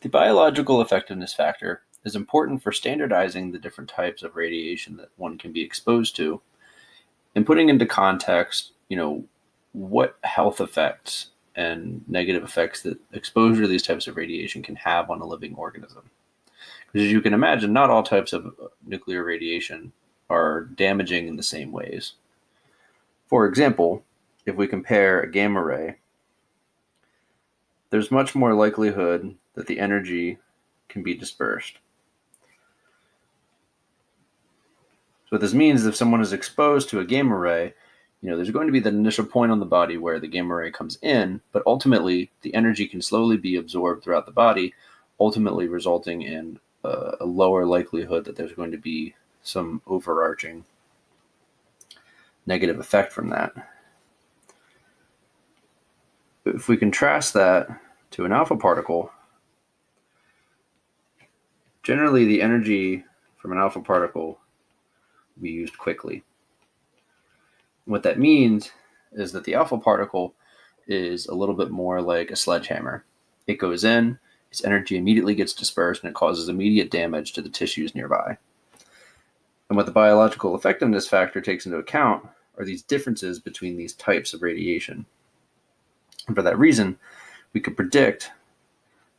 The biological effectiveness factor is important for standardizing the different types of radiation that one can be exposed to and putting into context, you know, what health effects and negative effects that exposure to these types of radiation can have on a living organism. Because as you can imagine, not all types of nuclear radiation are damaging in the same ways. For example, if we compare a gamma ray, there's much more likelihood that the energy can be dispersed. So what this means is if someone is exposed to a gamma ray, you know, there's going to be that initial point on the body where the gamma ray comes in, but ultimately the energy can slowly be absorbed throughout the body, ultimately resulting in a, a lower likelihood that there's going to be some overarching negative effect from that. If we contrast that to an alpha particle, generally the energy from an alpha particle will be used quickly. What that means is that the alpha particle is a little bit more like a sledgehammer. It goes in, its energy immediately gets dispersed, and it causes immediate damage to the tissues nearby. And what the biological effectiveness factor takes into account are these differences between these types of radiation. And for that reason, we could predict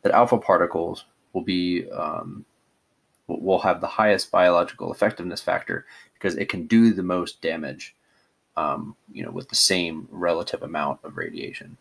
that alpha particles will be um, will have the highest biological effectiveness factor because it can do the most damage, um, you know, with the same relative amount of radiation.